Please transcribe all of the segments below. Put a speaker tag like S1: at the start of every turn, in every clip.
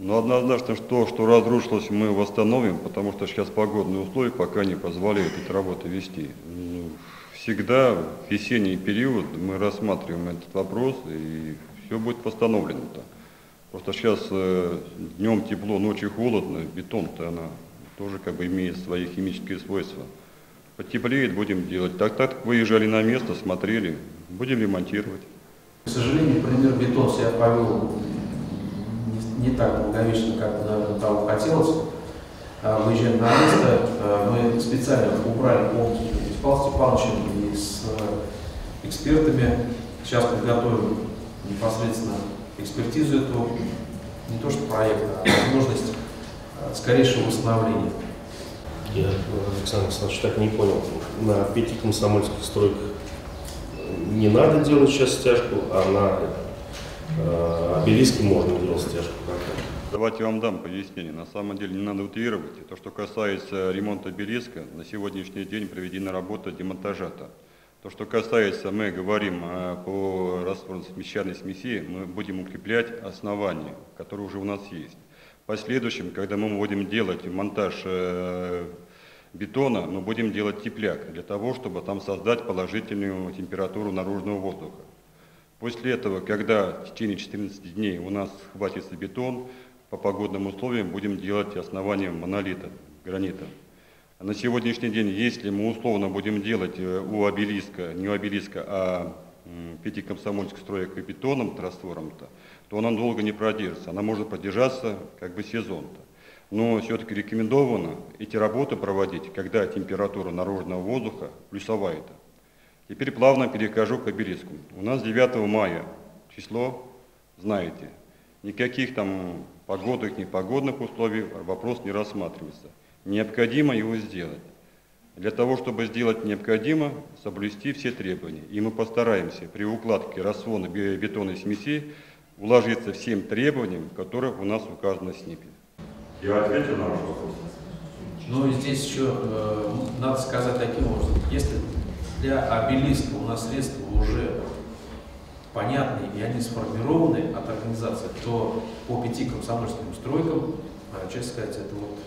S1: Но однозначно, что, что разрушилось, мы восстановим, потому что сейчас погодные условия пока не позволяют эти работы вести. Ну, Всегда в весенний период мы рассматриваем этот вопрос, и все будет восстановлено-то. Просто сейчас э, днем тепло, ночью холодно, бетон-то она тоже как бы имеет свои химические свойства. Потеплеет, будем делать. Так, так выезжали на место, смотрели, будем ремонтировать.
S2: К сожалению, пример бетон себя повел не, так долговечно, как, наверное, того хотелось. А, Выезжая на место, а, мы специально убрали полностью с Павлом Степановичем и с э, экспертами. Сейчас подготовим непосредственно экспертизу этого, не то что проекта, а возможность скорейшего восстановления.
S3: Я, Александр Александрович, так не понял. На пяти комсомольских стройках не надо делать сейчас стяжку, а на э, обелиске можно делать стяжку.
S1: Давайте вам дам пояснение. На самом деле не надо утриировать. И То, что касается ремонта обелиска, на сегодняшний день проведена работа демонтажа-то. То, что касается, мы говорим э, по раствору смещенной смеси, мы будем укреплять основание, которое уже у нас есть. В последующем, когда мы будем делать монтаж э, бетона, мы будем делать тепляк, для того, чтобы там создать положительную температуру наружного воздуха. После этого, когда в течение 14 дней у нас хватится бетон, по погодным условиям будем делать основание монолита, гранита. А на сегодняшний день, если мы условно будем делать э, у обелиска, не у обелиска, а пяти комсомольских строек и бетоном, раствором-то, то она долго не продержится. Она может продержаться как бы сезон-то. Но все-таки рекомендовано эти работы проводить, когда температура наружного воздуха плюсовая-то. Теперь плавно перехожу к обелиску. У нас 9 мая число, знаете, никаких там погодных, непогодных условий вопрос не рассматривается. Необходимо его сделать. Для того, чтобы сделать необходимо, соблюсти все требования. И мы постараемся при укладке раствора бе- бетонной смеси уложиться всем требованиям, которые у нас указано в СНИПе. Я ответил на ваш вопрос?
S2: И здесь еще э, надо сказать таким образом, если для обелиска у нас средства уже понятны и они сформированы от организации, то по пяти комсомольским стройкам, э, честно сказать, это вот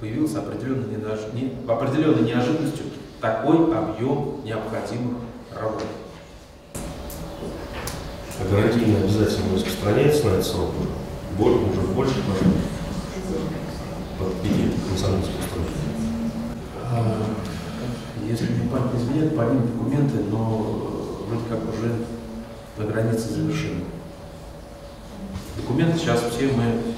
S2: появился определенной, неожи- не- определенной неожиданностью такой объем необходимых работ.
S3: А гарантийно обязательно распространяется на этот срок уже? Более, уже больше прошло? По пяти комсомольских стройках.
S2: А, Если не память не изменяет, по ним документы, но э, вроде как уже на границе завершены. Документы сейчас все мы